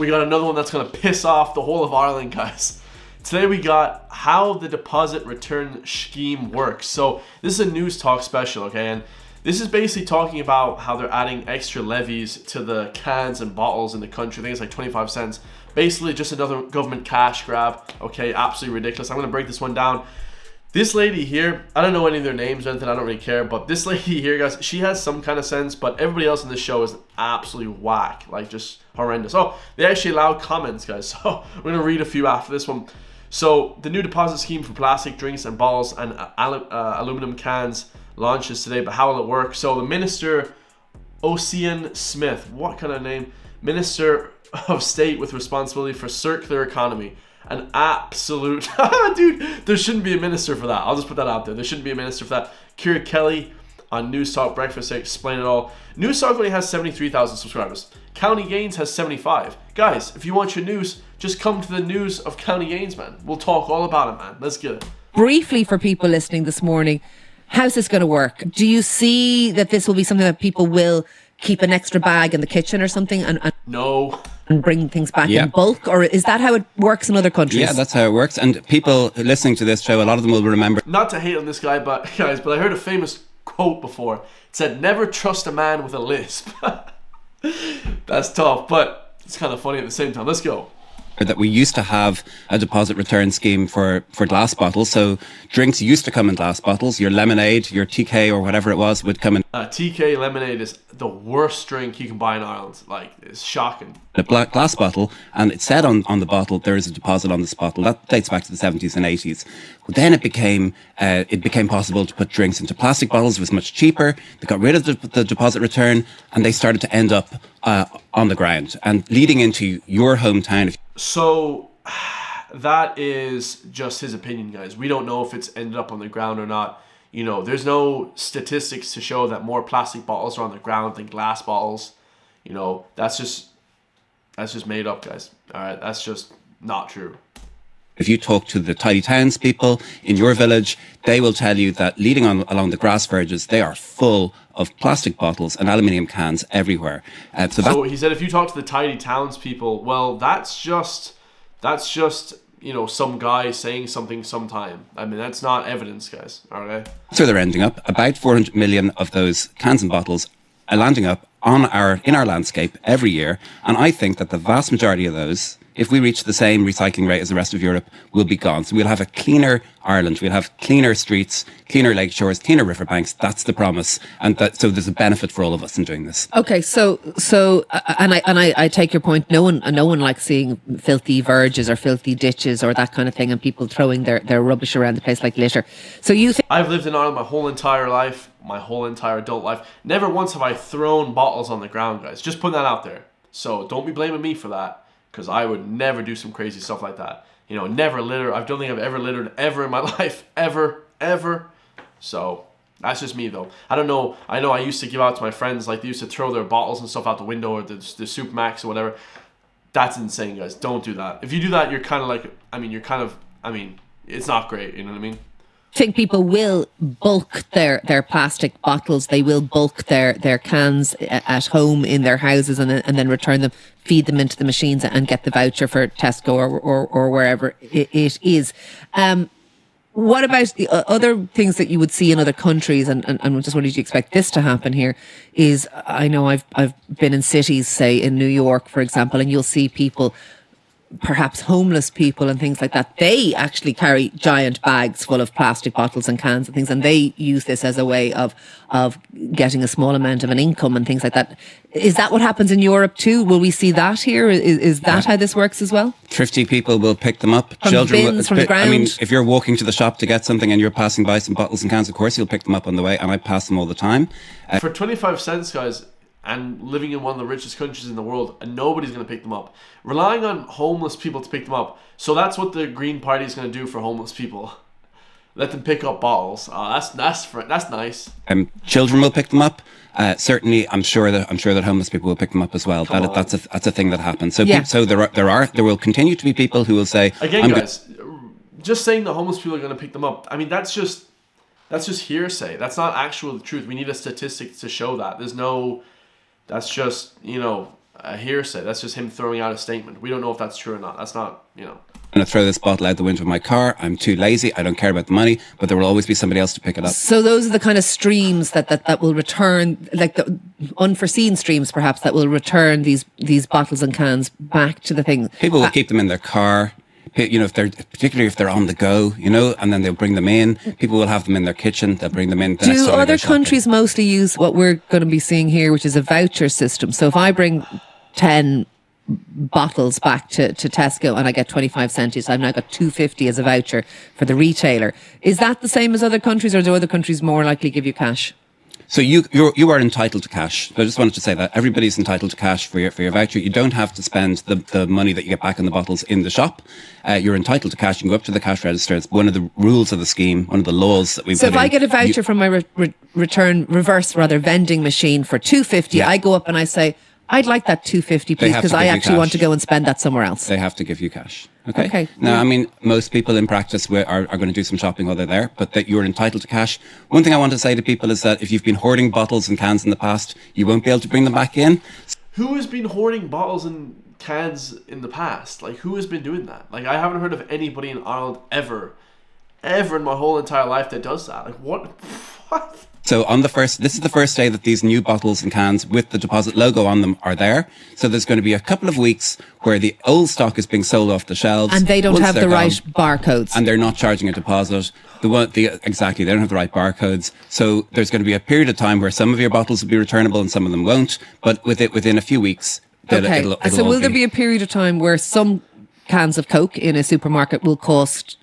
we got another one that's to piss off the whole of Ireland, guys. Today we got how the deposit return scheme works. So this is a news talk special, okay? And this is basically talking about how they're adding extra levies to the cans and bottles in the country. I think it's like 25 cents. Basically just another government cash grab, okay? Absolutely ridiculous. I'm to break this one down. This lady here, I don't know any of their names or anything, I don't really care, but this lady here, guys, she has some kind of sense, but everybody else in this show is absolutely whack, like just horrendous. Oh, they actually allow comments, guys, so we're going to read a few after this one. So, the new deposit scheme for plastic drinks and bottles and uh, uh, aluminum cans launches today, but how will it work? So, the Minister, Ossian Smyth, what kind of name? Minister of State with responsibility for circular economy an absolute ah, dude. There shouldn't be a minister for that. I'll just put that out there. There shouldn't be a minister for that. Ciara Kelly on Newstalk Breakfast explain it all. Newstalk only has 73,000 subscribers. County Gains has 75. Guys, if you want your news, just come to the news of County Gains, man. We'll talk all about it, man. Let's get it. Briefly for people listening this morning, how's this going to work? Do you see that this will be something that people will keep an extra bag in the kitchen or something and, and no and bring things back yeah. in bulk or is that how it works in other countries yeah that's how it works and people listening to this show a lot of them will remember not to hate on this guy but guys but i heard a famous quote before it said never trust a man with a lisp that's tough but it's kind of funny at the same time let's go that we used to have a deposit return scheme for, for glass bottles. So drinks used to come in glass bottles. Your lemonade, your TK or whatever it was would come in. Uh, TK lemonade is the worst drink you can buy in Ireland. Like, it's shocking. A black glass bottle, and it said on, on the bottle there is a deposit on this bottle. That dates back to the 70s and 80s. But Then it became uh, it became possible to put drinks into plastic bottles. It was much cheaper. They got rid of the, the deposit return, and they started to end up uh, on the ground and leading into your hometown. So that is just his opinion, guys. We don't know if it's ended up on the ground or not. You know, there's no statistics to show that more plastic bottles are on the ground than glass bottles. You know, that's just that's just made up, guys. All right, that's just not true. If you talk to the tidy towns people in your village, they will tell you that leading on along the grass verges, they are full of plastic bottles and aluminium cans everywhere. Uh, so, so he said, if you talk to the tidy towns people, well, that's just that's just you know some guy saying something sometime. I mean, that's not evidence, guys. Okay. So they're ending up about 400 million of those cans and bottles are landing up on our in our landscape every year, and I think that the vast majority of those if we reach the same recycling rate as the rest of Europe, we'll be gone. So we'll have a cleaner Ireland. We'll have cleaner streets, cleaner lake shores, cleaner riverbanks. That's the promise. And that, so there's a benefit for all of us in doing this. Okay. So, so, uh, and I, and I, I take your point. No one, no one likes seeing filthy verges or filthy ditches or that kind of thing and people throwing their, their rubbish around the place like litter. So you think. I've lived in Ireland my whole entire life, my whole entire adult life. Never once have I thrown bottles on the ground, guys. Just putting that out there. So don't be blaming me for that because I would never do some crazy stuff like that. You know, never litter. I don't think I've ever littered ever in my life, ever, ever. So that's just me though. I don't know. I know I used to give out to my friends like they used to throw their bottles and stuff out the window or the the Supermac's or whatever. That's insane, guys. Don't do that. If you do that, you're kind of like. I mean, you're kind of. I mean, it's not great. You know what I mean? Think people will bulk their, their plastic bottles. They will bulk their, their cans at home in their houses and, and then return them, feed them into the machines and get the voucher for Tesco or, or, or wherever it, is. Um, what about the other things that you would see in other countries? And, and, and just what did you expect this to happen here? Is I know I've, I've been in cities, say in New York, for example, and you'll see people perhaps homeless people and things like that, they actually carry giant bags full of plastic bottles and cans and things, and they use this as a way of of getting a small amount of an income and things like that. Is that what happens in Europe too? Will we see that here? Is, is that how this works as well? Thrifty people will pick them up. From Children bins, will, from the ground. I mean, if you're walking to the shop to get something and you're passing by some bottles and cans, of course you'll pick them up on the way, and I pass them all the time. Uh, For twenty five cents, guys and living in one of the richest countries in the world, and nobody's going to pick them up. Relying on homeless people to pick them up. So that's what the Green Party is going to do for homeless people. Let them pick up bottles. Oh, that's that's that's nice. Um, children will pick them up. Uh, certainly, I'm sure that I'm sure that homeless people will pick them up as well. That, that's a that's a thing that happens. So yeah. so there are there are there will continue to be people who will say again, guys. just saying the homeless people are going to pick them up. I mean, that's just that's just hearsay. That's not actual truth. We need a statistic to show that. There's no that's just you know a hearsay. That's just him throwing out a statement. We don't know if that's true or not. That's not, you know. I'm going to throw this bottle out the window of my car. I'm too lazy. I don't care about the money, but there will always be somebody else to pick it up. So those are the kind of streams that, that, that will return, like the unforeseen streams perhaps, that will return these, these bottles and cans back to the thing. People will Uh, keep them in their car. You know, if they're particularly if they're on the go, you know, and then they'll bring them in. People will have them in their kitchen. They'll bring them in. The Do time they go other countries mostly use what we're going to be seeing here, which is a voucher system? So if I bring 10 bottles back to, to Tesco and I get 25 centimes, I've now got 250 as a voucher for the retailer. Is that the same as other countries or do other countries more likely give you cash? So you you're, you are entitled to cash. I just wanted to say that everybody's entitled to cash for your for your voucher. You don't have to spend the, the money that you get back in the bottles in the shop. Uh, you're entitled to cash. You can go up to the cash register. It's one of the rules of the scheme. One of the laws that we. So if I get a voucher You- from my re- re- return reverse rather vending machine for 250, Yeah. I go up and I say, I'd like that 250 please because I actually want to go and spend that somewhere else. they have to give you cash. Okay. Okay. Now, I mean, most people in practice wi- are, are going to do some shopping while they're there, but that you're entitled to cash. One thing I want to say to people is that if you've been hoarding bottles and cans in the past, you won't be able to bring them back in. Who has been hoarding bottles and cans in the past? Like, who has been doing that? Like, I haven't heard of anybody in Ireland ever, ever in my whole entire life that does that. Like, what? What? So on the first, this is the first day that these new bottles and cans with the deposit logo on them are there. So there's going to be a couple of weeks where the old stock is being sold off the shelves. And they don't have the right barcodes. and they're not charging a deposit. The one, the exactly, they don't have the right barcodes. So there's going to be a period of time where some of your bottles will be returnable and some of them won't. But with it, within a few weeks, Okay. it'll- it'll so will there be a period of time where some cans of Coke in a supermarket will cost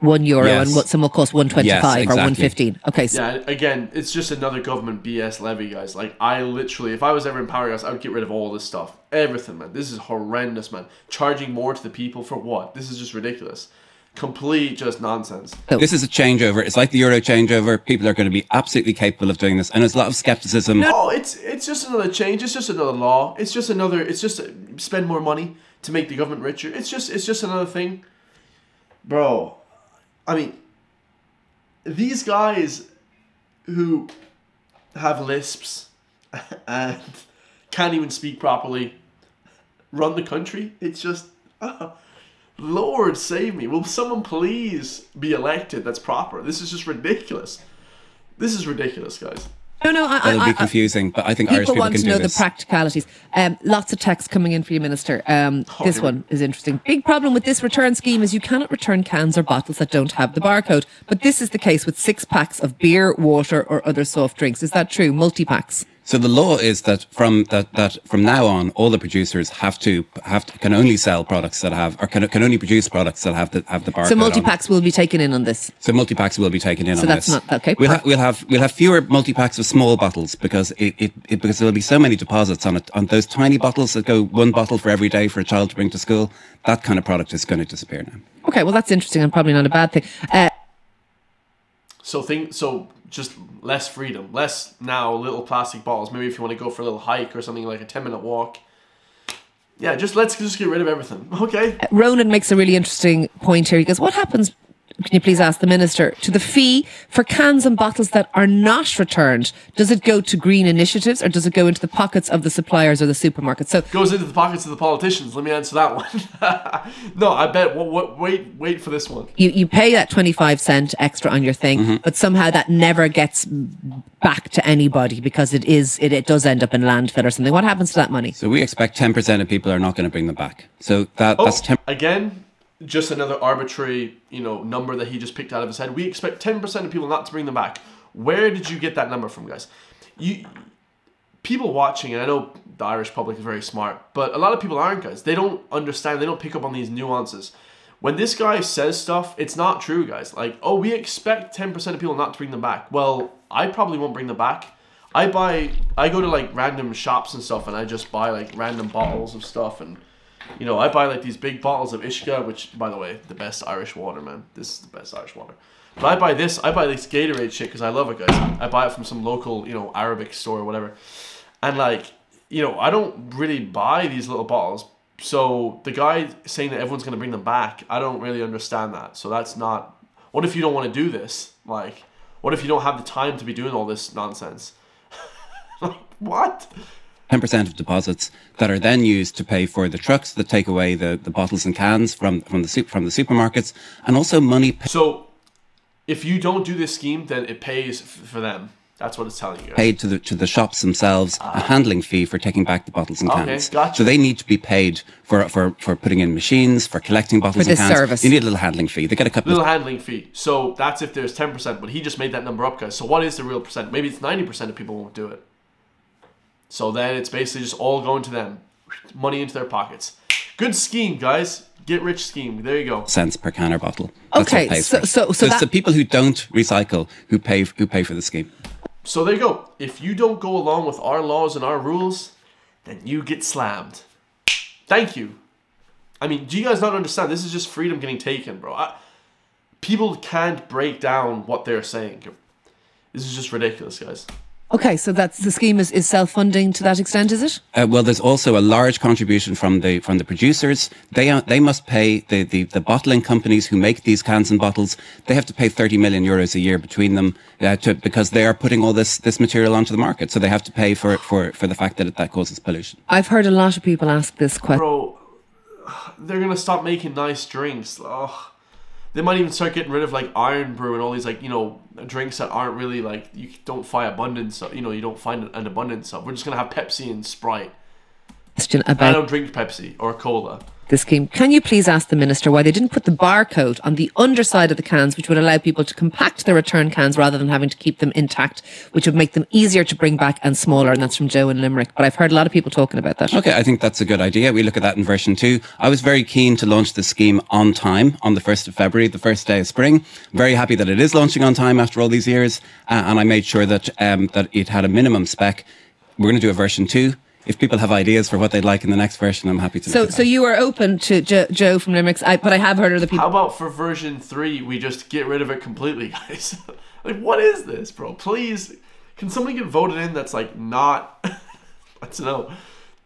one euro Yes. and what some will cost one twenty five Yes, or one fifteen? Okay. So Yeah, again, it's just another government BS levy, guys. Like, I literally, if I was ever in power, guys, I would get rid of all this stuff. Everything, man. This is horrendous, man. Charging more to the people for what? This is just ridiculous. Complete just nonsense. This is a changeover. It's like the euro changeover. People are going to be absolutely capable of doing this. And there's a lot of skepticism. Oh, it's it's just another change. It's just another law. It's just another. It's just uh, spend more money to make the government richer. It's just it's just another thing, bro. I mean, these guys who have lisps and can't even speak properly run the country. It's just. Lord save me. Will someone please be elected that's proper? This is just ridiculous. This is ridiculous, guys. No, no. I, It'll I, be I, confusing, but I think Irish people people want can to know do the practicalities. Um, lots of texts coming in for you, Minister. Um, this one is interesting. Big problem with this return scheme is you cannot return cans or bottles that don't have the barcode. But this is the case with six packs of beer, water, or other soft drinks. Is that true? Multi packs. So the law is that from that, that from now on, all the producers have to have to, can only sell products that have or can, can only produce products that have the have the barcode. So multi packs will be taken in on this. So multi packs will be taken in So on that's not- okay, We'll, ha- we'll have we'll have fewer multi packs of small bottles because it, it, it because there'll be so many deposits on it on those tiny bottles that go one bottle for every day for a child to bring to school. That kind of product is going to disappear now. Okay, well that's interesting and probably not a bad thing. Uh, So think so just less freedom, less now little plastic bottles. Maybe if you want to go for a little hike or something like a ten minute walk. Yeah, just let's just get rid of everything. Okay. Ronan makes a really interesting point here. He goes, What happens, can you please ask the Minister, to the fee for cans and bottles that are not returned? Does it go to green initiatives or does it go into the pockets of the suppliers or the supermarkets? So, it Goes into the pockets of the politicians. Let me answer that one. no, I bet. What, what, wait, wait for this one. you, you pay that 25 cent extra on your thing, Mm-hmm. but somehow that never gets back to anybody because it is it, it does end up in landfill or something. What happens to that money? So we expect ten percent of people are not going to bring them back. So that Oh, that's 10 again, just another arbitrary, you know, number that he just picked out of his head. We expect ten percent of people not to bring them back. Where did you get that number from, guys? You people watching, and I know the Irish public is very smart, but a lot of people aren't, guys. They don't understand. They don't pick up on these nuances. When this guy says stuff, it's not true, guys. Like, oh, we expect ten percent of people not to bring them back. Well, I probably won't bring them back. I buy, I go to like random shops and stuff, and I just buy like random bottles of stuff and you know, I buy like these big bottles of Ishka, which, by the way, the best Irish water, man. This is the best Irish water. But I buy this, I buy this Gatorade shit because I love it, guys. I buy it from some local, you know, Arabic store or whatever. And like, you know, I don't really buy these little bottles. So the guy saying that everyone's going to bring them back, I don't really understand that. So that's not. What if you don't want to do this? Like, what if you don't have the time to be doing all this nonsense? like, what? 10% of deposits that are then used to pay for the trucks that take away the, the bottles and cans from, from, the, soup, from the supermarkets and also money So, if you don't do this scheme, then it pays f- for them. That's what it's telling you. paid to the to the shops themselves a ah. handling fee for taking back the bottles and cans. Okay, cans. gotcha. So they need to be paid for, for, for putting in machines, for collecting bottles For and this cans. service. You need a little handling fee. They get a couple Little of handling fee. So that's if there's 10%, but he just made that number up, guys. So what is the real percent? Maybe it's 90% of people won't do it. So then it's basically just all going to them. Money into their pockets. Good scheme, guys. Get rich scheme. There you go. cents per can or bottle. That's Okay, what pays so- for it. so- so it's that- the people who don't recycle who pay who pay for the scheme. So there you go. If you don't go along with our laws and our rules, then you get slammed. Thank you. I mean, do you guys not understand? This is just freedom getting taken, bro. I, people can't break down what they're saying. This is just ridiculous, guys. Okay, so that's the scheme is, is self funding to that extent, is it? Uh, well, there's also a large contribution from the from the producers. They are, they must pay the, the, the bottling companies who make these cans and bottles. They have to pay 30 million euros a year between them uh, to, because they are putting all this this material onto the market. So they have to pay for for for the fact that it, that causes pollution. I've heard a lot of people ask this question. Bro, they're gonna stop making nice drinks. Ugh. They might even start getting rid of like Irn-Bru and all these like you know drinks that aren't really like you don't find abundance. Of, you know you don't find an abundance of. We're just gonna have Pepsi and Sprite. Question I don't drink Pepsi or cola. The scheme. Can you please ask the minister why they didn't put the barcode on the underside of the cans, which would allow people to compact their return cans rather than having to keep them intact, which would make them easier to bring back and smaller? And that's from Joe in Limerick. But I've heard a lot of people talking about that. Okay, I think that's a good idea. We look at that in version two. I was very keen to launch the scheme on time on the 1st of February, the first day of spring. Very happy that it is launching on time after all these years. Uh, and I made sure that, um, that it had a minimum spec. We're going to do a version two. If people have ideas for what they'd like in the next version, I'm happy to. So, so you are open to jo- Joe from Limerick, I, but I have heard other people. How about for version three, we just get rid of it completely, guys? like, what is this, bro? Please, can somebody get voted in that's like not, I don't know,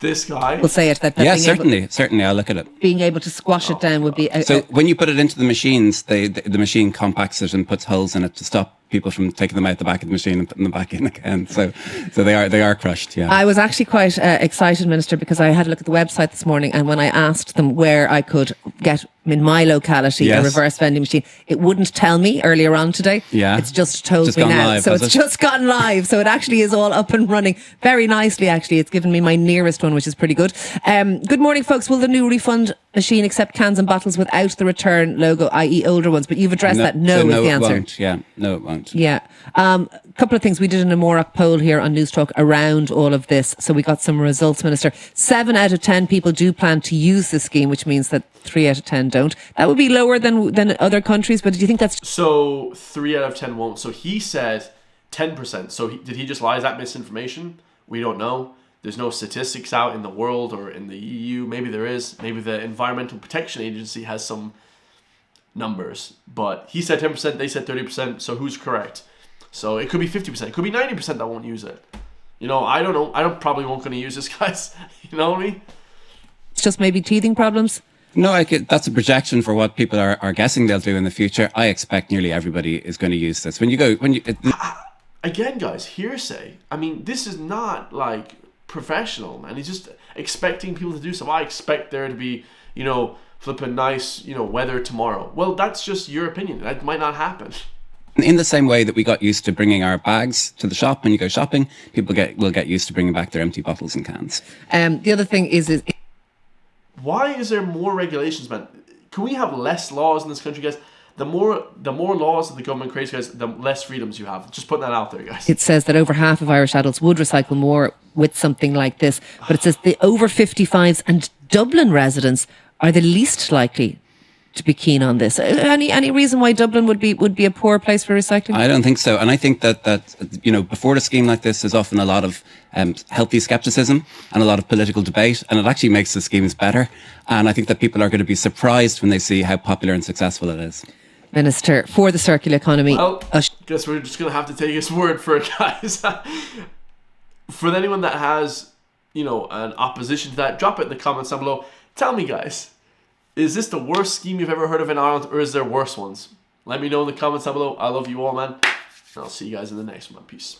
this guy? We'll say it that, that yeah, being, able, certainly, certainly, I'll look at it. being able to squash it down would be. A, So a- when you put it into the machines, they, the, the machine compacts it and puts holes in it to stop people from taking them out the back of the machine and putting them back in again. So, so they are they are crushed. Yeah. I was actually quite uh, excited, Minister, because I had a look at the website this morning, and when I asked them where I could get in my locality a reverse vending machine, it wouldn't tell me earlier on today. Yeah. it's just told Just me now, live, so it's it? just gone live. So it actually is all up and running very nicely. Actually, it's given me my nearest one, which is pretty good. Um, good morning, folks. Will the new refund machine accept cans and bottles without the return logo, i.e., older ones? But you've addressed that. No, so is no, the it answer. won't. Yeah, no, it won't. Yeah. Um, a couple of things. We did an Amárach poll here on Newstalk around all of this. So we got some results, Minister. Seven out of 10 people do plan to use the scheme, which means that three out of 10 don't. That would be lower than, than other countries, but do you think that's So three out of ten won't. So he said ten percent. So he, did he just lie? Is that misinformation? We don't know. There's no statistics out in the world or in the EU. Maybe there is. Maybe the Environmental Protection Agency has some numbers. But he said ten percent. They said thirty percent. So who's correct? So it could be fifty percent. It could be ninety percent that won't use it. You know, I don't know. I don't probably won't going to use this, guys. You know what I mean? just maybe teething problems? No, I could, that's a projection for what people are, are guessing they'll do in the future. I expect nearly everybody is going to use this. When you go, when you, it, again, guys, hearsay. I mean, this is not like professional, man. He's just expecting people to do stuff. I expect there to be, you know, flipping nice, you know, weather tomorrow. Well, that's just your opinion. That might not happen. in the same way that we got used to bringing our bags to the shop when you go shopping, people get will get used to bringing back their empty bottles and cans. Um, the other thing is, is Why is there more regulations, man? Can we have less laws in this country, guys? The more the more laws that the government creates, guys, the less freedoms you have. Just putting that out there, guys. it says that over half of Irish adults would recycle more with something like this. But it says the over 55s and Dublin residents are the least likely to be keen on this. Uh, Any any reason why Dublin would be would be a poor place for recycling? I don't think so, and I think that that you know before a scheme like this, there's often a lot of um, healthy skepticism and a lot of political debate, and it actually makes the schemes better. And I think that people are going to be surprised when they see how popular and successful it is. Minister for the circular economy. Uh, sh- guess we're just gonna have to take his word for it, guys. for anyone that has, you know, an opposition to that, drop it in the comments down below. Tell me, guys, is this the worst scheme you've ever heard of in Ireland, or is there worse ones? Let me know in the comments down below. I love you all, man. And I'll see you guys in the next one. Peace.